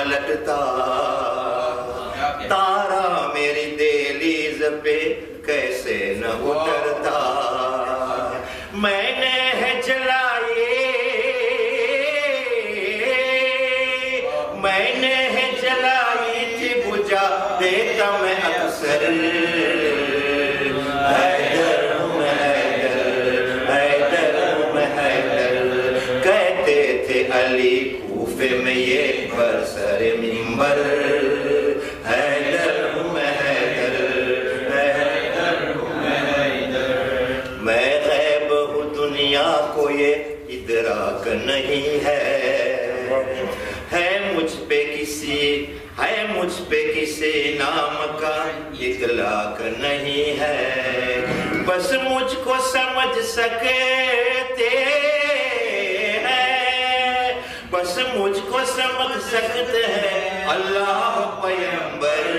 پلٹتا۔ تارا میری دیلیز پہ کیسے نہ اترتا۔ میں نے ہے جلائے۔ میں نے ہے جلائی جی تھی بجا دیتا میں اکثر علی کوفے میں یہ پر سر ممبر دنیا کو یہ نہیں ہے ہے مجھ پہ کسی ہے مجھ پہ کسی نام کا اطلاق نہیں ہے بس مجھ کو سمجھ سکے سکتے بس مجھ کو سمجھ سکتے ہیں۔ اللہ پیمبر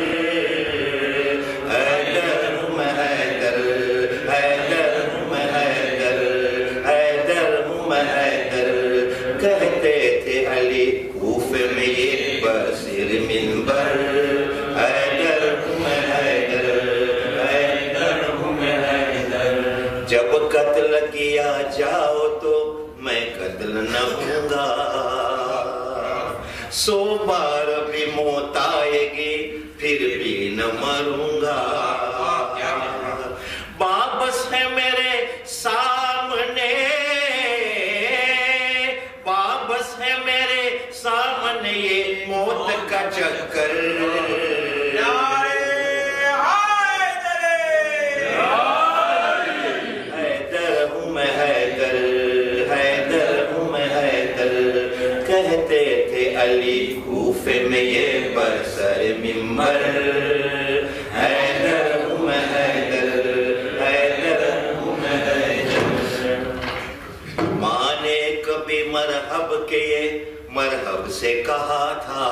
سو بار بھی موت آئے گی پھر بھی نہ مروں گا۔ واپس ہے میرے مرحب کے مرحب سے کہا تھا،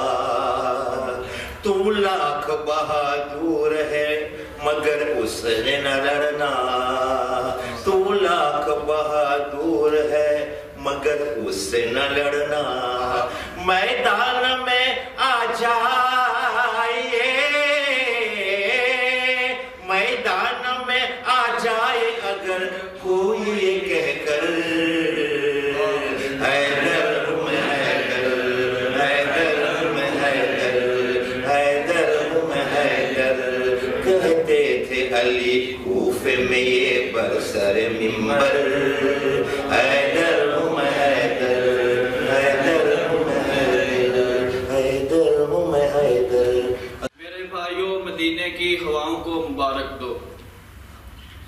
تو لاکھ بہادور ہے مگر اس نے نہ لڑنا۔ تو لاکھ بہادور ہے مگر اس سے نہ لڑنا۔ میدان میں آ جائیے یہ برسر ممبر حیدر میں حیدر حیدر میں حیدر حیدر میں حیدر میرے بھائیوں، مدینے کی ہواؤں کو مبارک دو۔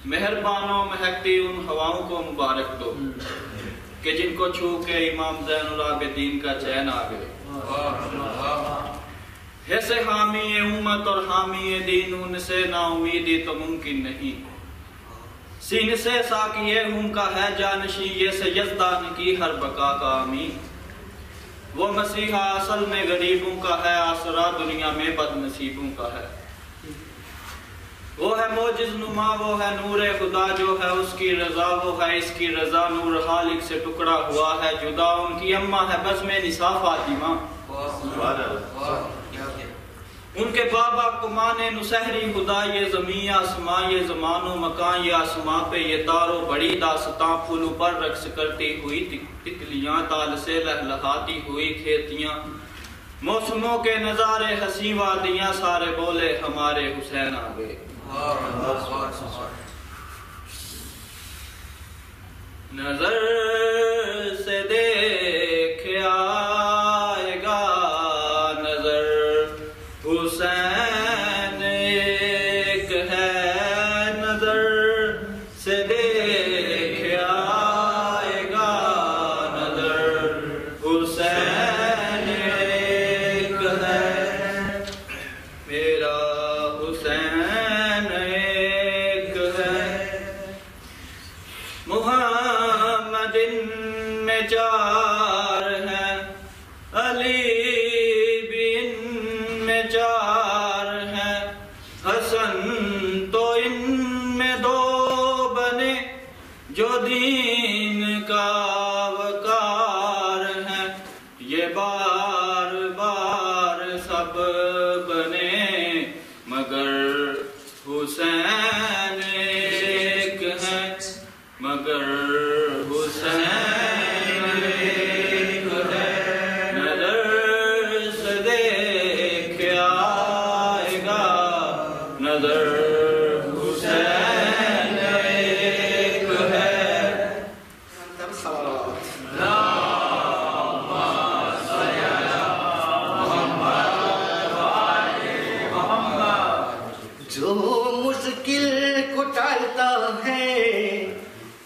مہربانوں، مہکتی ان ہواؤں کو مبارک دو۔ کہ جن کو چھو کے امام زین العابدین کا چین آ گئے۔ حامی امت اور حامی دین، ان سے نا امیدی تو ممکن نہیں۔ سین سے ساکیے ہم کا ہے جانشی یہ سے یزدان کی ہر بقا کا امین وہ مسیحا اصل میں غریبوں کا ہے، آسرا دنیا میں بد نصیبوں کا ہے۔ وہ ہے موجز نما، وہ ہے نور خدا جو ہے، اس کی رضا، وہ ہے اس کی رضا نور خالق سے ٹکڑا ہوا ہے۔ جدا ان کی اماں ہے، بس میں نصاف فاطمہ۔ ان کے بابا کمان نسہری خدا، یہ زمین آسمان، یہ زمان و مکان، یہ آسمان پہ یہ تارو بڑی داستان پھولوں پر رقص کرتی ہوئی تکلیاں تال سے لہلہاتی ہوئی کھیتیاں۔ موسموں کے نظارے ہنسی وادیاں، سارے بولے ہمارے حسین آ گئے نظر سے دیکھ میں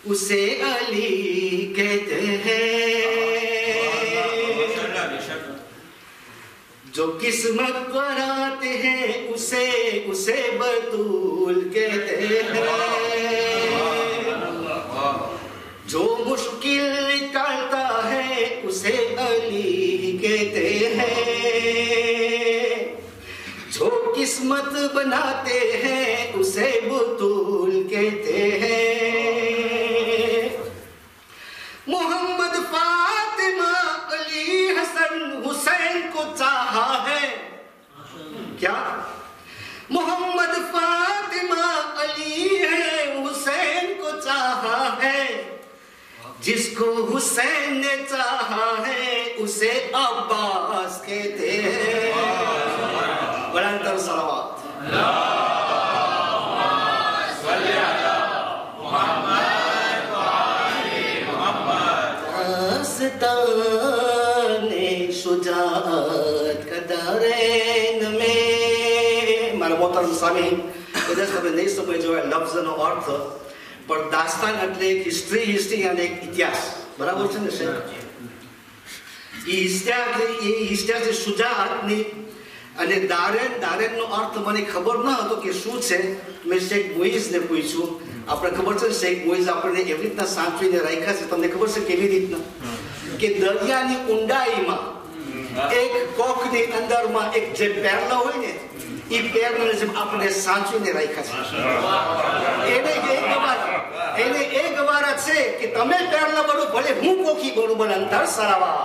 اسے علی کہتے ہیں۔ جو قسمت پر آتے ہیں اسے اسے بطول کہتے ہیں۔ جو مشکل نکالتا ہے اسے علی کہتے ہیں۔ جو قسمت بناتے ہیں اسے بطول کہتے ہیں۔ جس کو حسین نے چاہا ہے، اسے عباس کہتے ہیں۔ بڑا انتر صلوات۔ داستان شجاعت کا دارین میں۔ ادھر نہیں سمجھ جو ہے، لفظ و ارتھ પણ દાસ્તાન એટલે એક હિસ્ટ્રી હિસ્ટ્રી અને એક ઇતિહાસ. બરાબર છે ને સાહેબ? એ ઇતિહાસ એ ઇતિહાસ સુજાતની અને દારેન દારેનનો અર્થ મને ખબર ન હતો કે શું છે. મેં શેખ મોઈઝને પૂછ્યું. આપણે ખબર છે શેખ મોઈઝ આપણને એવી રીતના સાંચવીને રાખ્યા છે. તમને ખબર છે કેવી રીતના? કે દરિયાની ઊંડાઈમાં એક કોકની અંદરમાં એક જે પેરલો હોય ને એ પેરલોને જેમ આપણે સાંચવીને રાખ્યા છે. એને કે એને એ ગવારા છે કે તમે પેરલા બનો ભલે હું કોખી બનું બને અંતર સરાવા.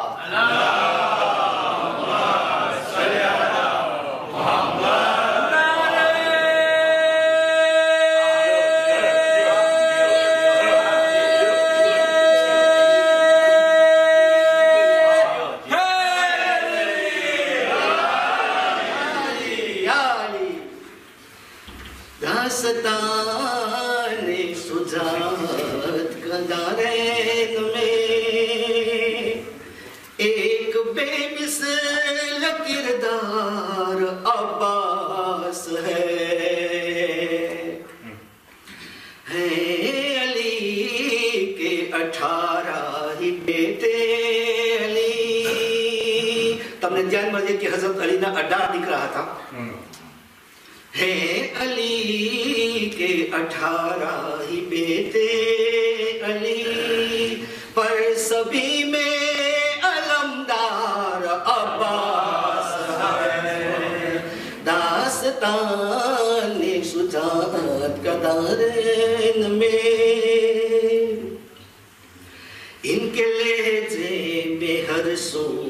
ان کے لہجے میں ہر سو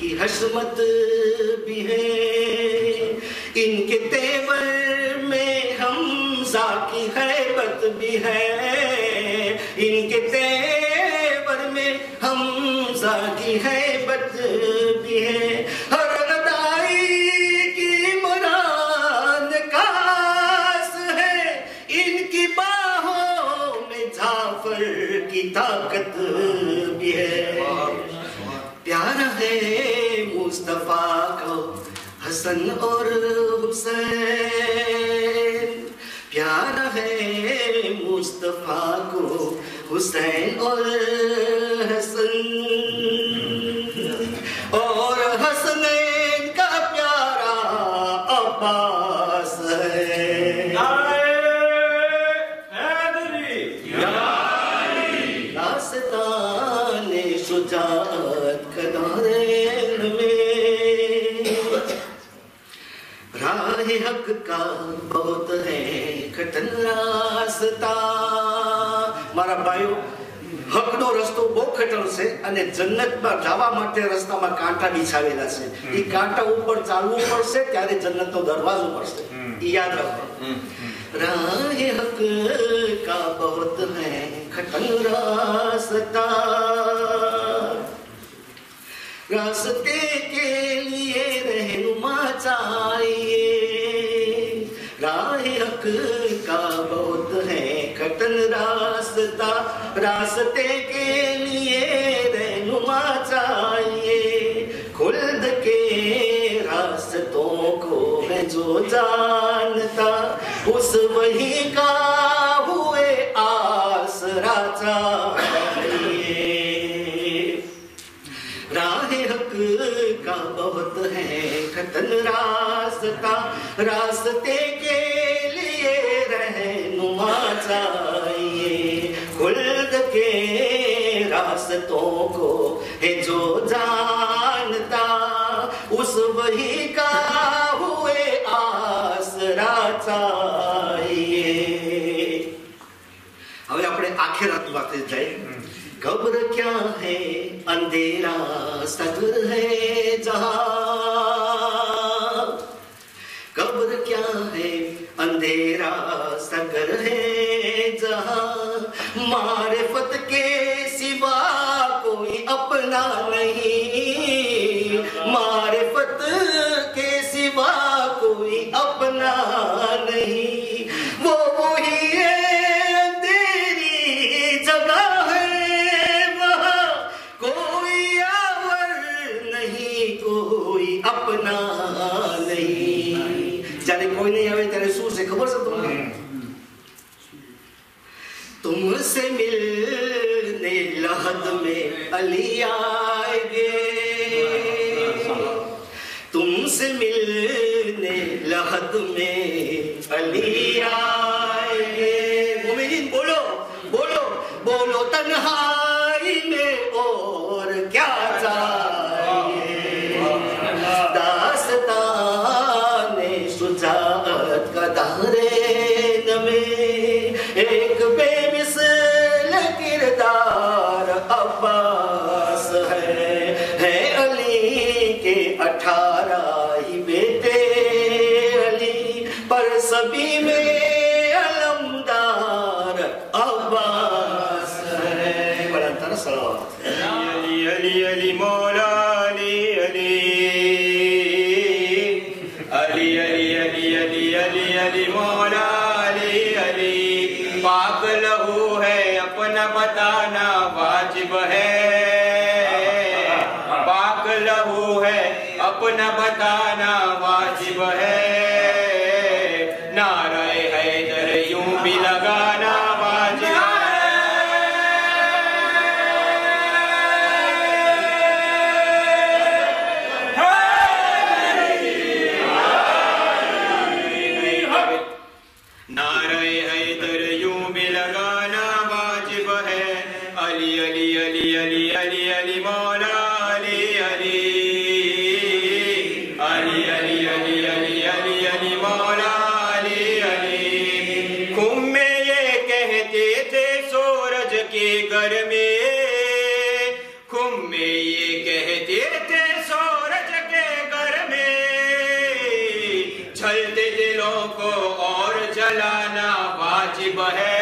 کی حسمت بھی ہے۔ ان کے تیور میں حمزہ کی حیبت بھی ہے۔ ان کے تیور میں حمزہ کی ہے حسن اور حسین۔ پیارا ہے مصطفیٰ کو حسین اور حسن۔ اور حسن کا پیارا عباس ہے۔ داستان شجاعت کا نعرے کا بہت ہے کٹن راستہ મારા ભાઈઓ હકનો રસ્તો બહુ કઠણ છે અને જન્નતમાં જવા માટે રસ્તામાં કાંટા બિછાવેલા છે એ કાંટા ઉપર ચાલવું પડશે ત્યારે જન્નતનો દરવાજો પડશે એ યાદ રાખો راہ حق کا بہت ہے کھٹن راستہ راستے کے لیے رہنما چاہیے تک کا بہت ہے کٹن راستہ، راستے کے لیے رہنما چاہیے۔ خلد کے راستوں کو میں جو جانتا، اس وہی کا ہوئے آسرا چاہیے۔ راہ حق کا بہت ہے کتن راستہ، راستے کے لیے بچائیے خلد کے راستوں کو ہے جو جانتا اس کا ہوئے آسرا چاہیے قبر کیا ہے اندھیرا سگر ہے جہاں قبر کیا ہے اندھیرا سگر ہے معرفت کے سوا کوئی اپنا نہیں۔ معرفت کے سوا کوئی اپنا نہیں۔ وہ وہی ہے تیری جگہ ہے۔ وہاں کوئی آور نہیں، کوئی اپنا نہیں۔ جانے کوئی نہیں آوے تیرے سور سے خبر سب تم سے ملنے لحد میں علی آئے گے تم سے ملنے لحد میں علی آئے علی علی علی علی علی علی، مولا علی علی۔ پاک لہو ہے، اپنا بتانا واجب ہے۔ پاک لہو ہے، اپنا بتانا واجب ہے۔ نعرہ حیدر یوں بھی لگا دلوں کو اور جلانا واجب ہے۔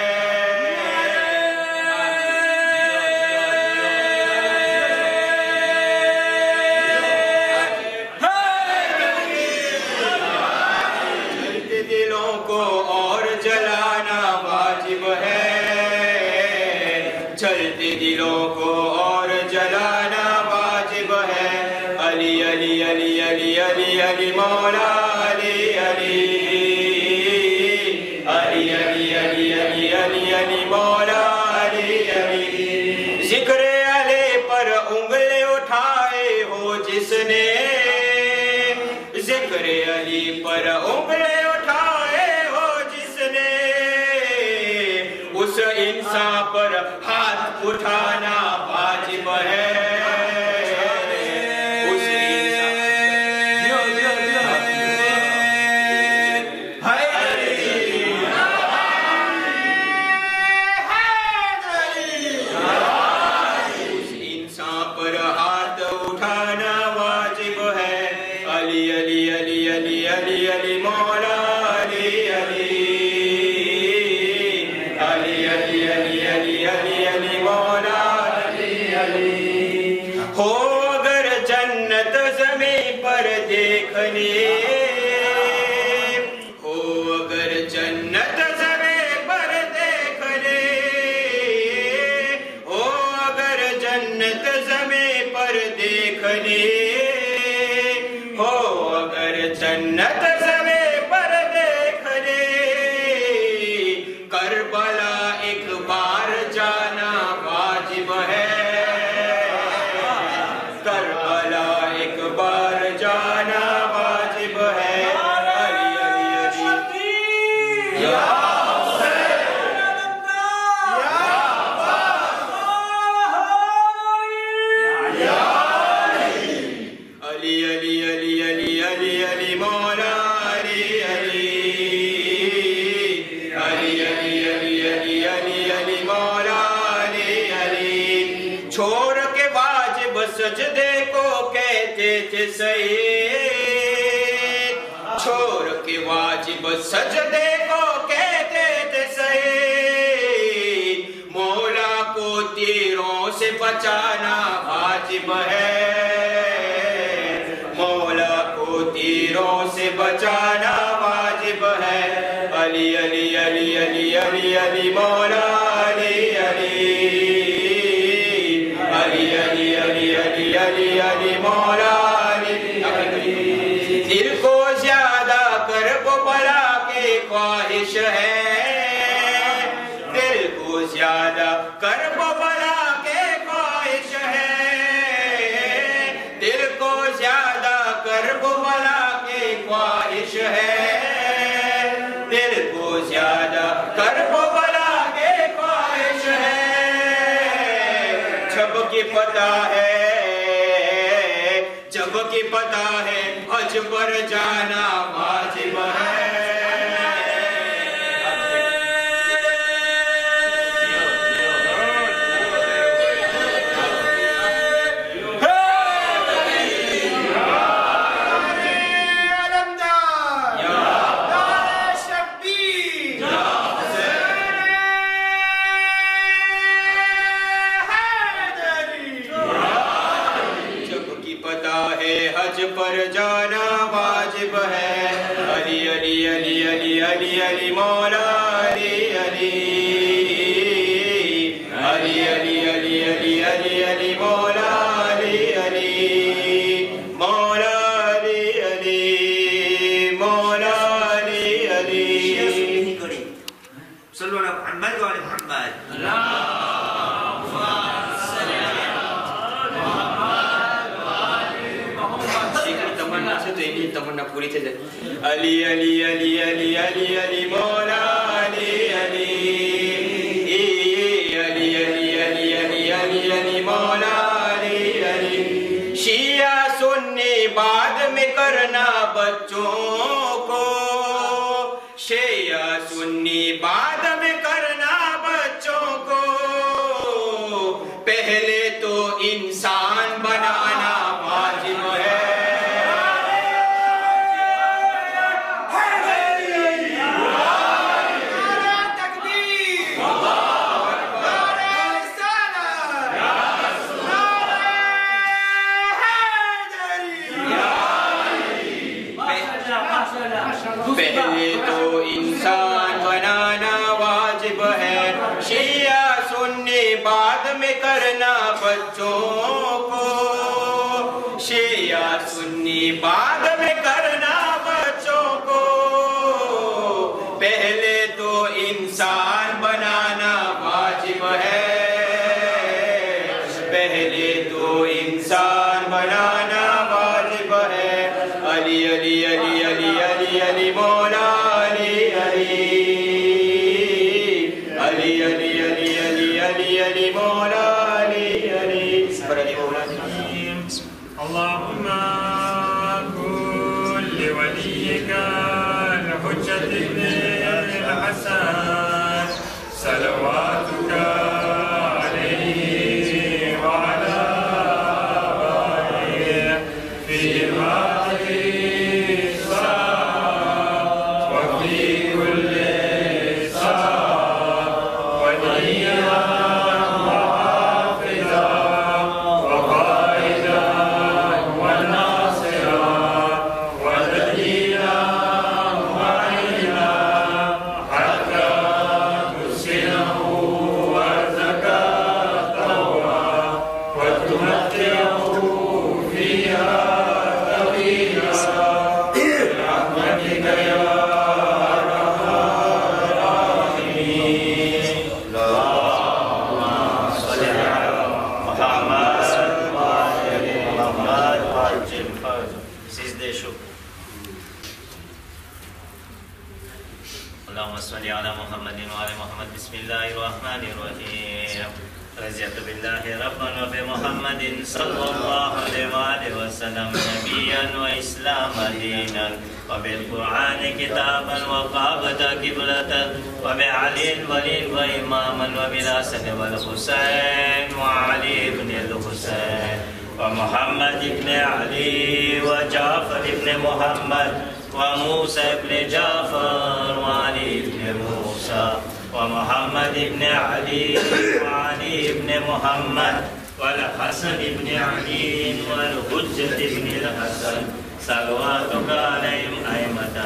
بچانا واجب ہے مولا کو تیروں سے بچانا واجب ہے علی علی علی علی علی علی مولا علی علی علی علی علی علی علی علی مولا علی دل کو زیادہ کرب بلا کی خواہش ہے دل کو زیادہ کرب بلا پتا ہے جب کی پتا ہے اجبر جانا واجب ہے۔ علی علی علی علی علی علی مولا علی علی علی علی علی علی علی علی شیعہ بعد میں کرنا بچوں Eba وسلم نبيا وإسلاما دينا. وبالقرآن كتابا وقابة قبلة. وبعلي ولي وإماما. وبالحسن والحسين وعلي بن الحسين. ومحمد بن علي وجعفر بن محمد. وموسى بن جعفر وعلي بن موسى. ومحمد بن علي وعلي بن محمد. والحسن بن علي والحجة بن الحسن. صلواتك عليهم أئمة.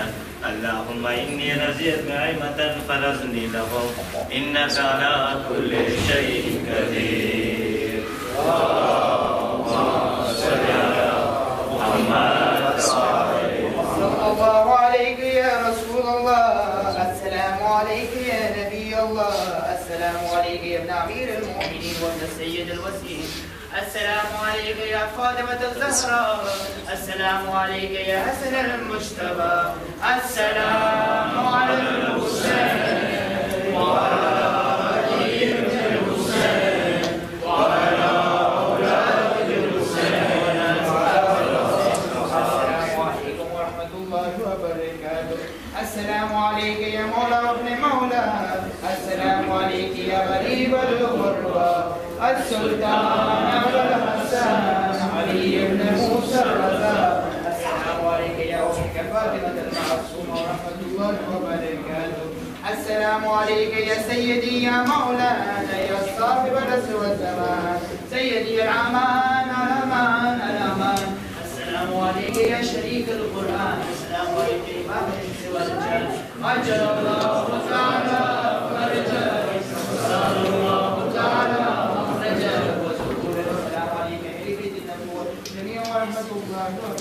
اللهم إني رزقك أئمة فرزني لهم. إنك على كل شيء قدير. صلى الله عليك يا رسول الله السلام عليك يا نبي الله السلام عليك يا ابن أمير المؤمنين وابن السيد الوسيم. السلام عليك يا فاطمة الزهراء السلام عليك يا حسن المجتبى. السلام على الحسين السلام عليك يا سيدي يا مولانا يا صاحب العصر والزمان. سيدي العمان الأمان الأمان. السلام عليك يا شريك القرآن. السلام عليك إمام الإنس والجن أجل الله تعالى no, no.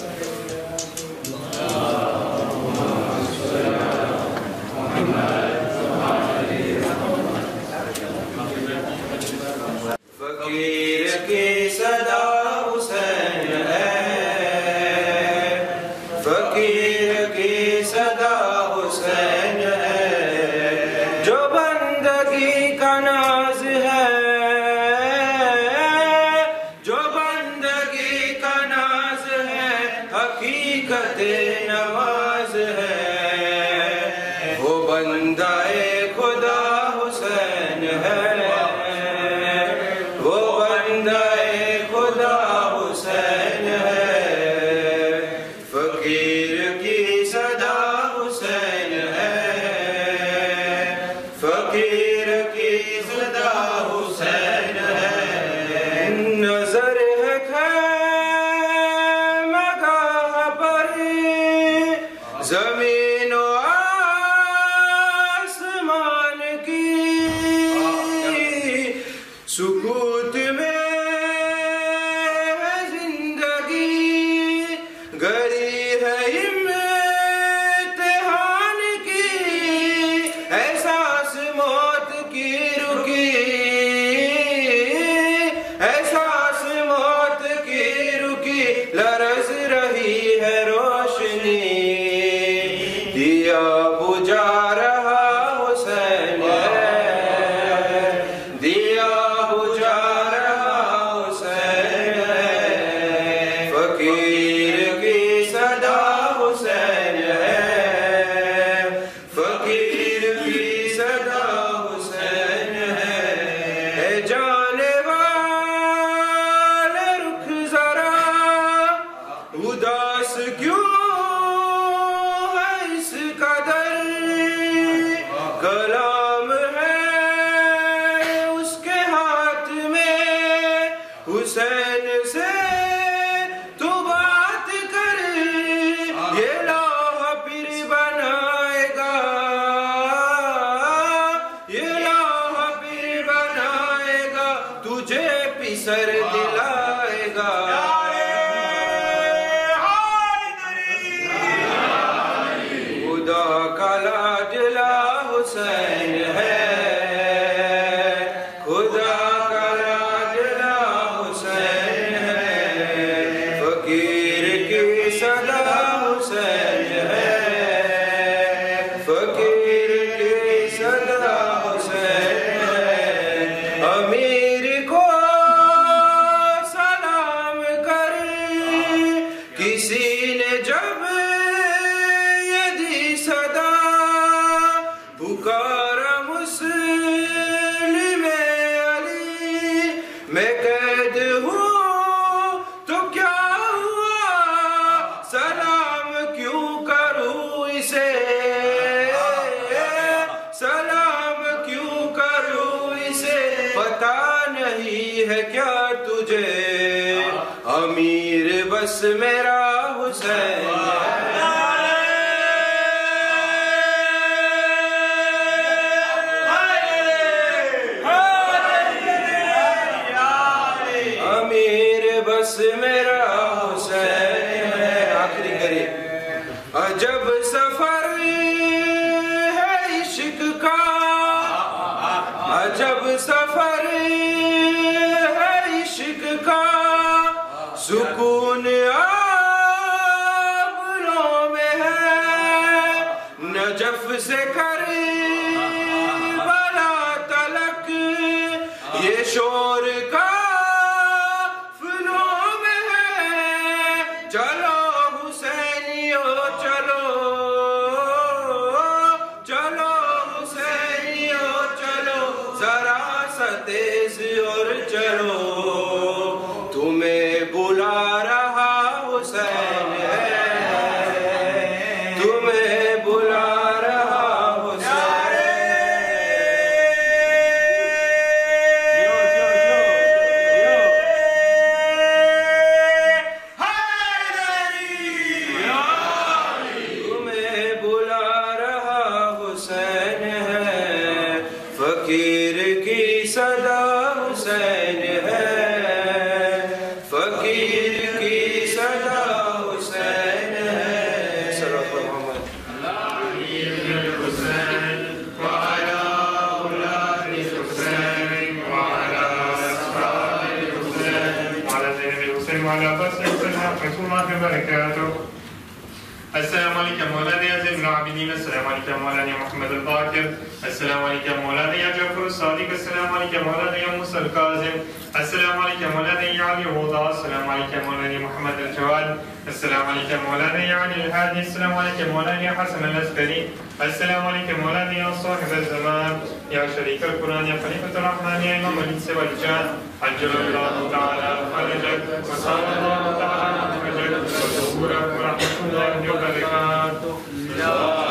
کلام ہے اس کے ہاتھ میں حسین Christmas. Yeshorka. Ma la passione è una persona che السلام عليك مولانا يا زين العابدين السلام عليك مولانا يا محمد الباقر السلام عليك مولانا يا جعفر الصادق السلام عليك مولانا يا موسى الكاظم السلام عليك مولانا يا علي الوضاء السلام عليك مولانا يا محمد الجواد السلام عليك مولانا يا علي الهادي السلام عليك مولانا يا حسن العسكري السلام عليك مولانا يا صاحب الزمان يا شريك القرآن يا خليفة الرحمن يا إمام الإنس والجان عجل الله تعالى فرجك وصلى الله تعالى محمد وظهورك ورحمة Sātā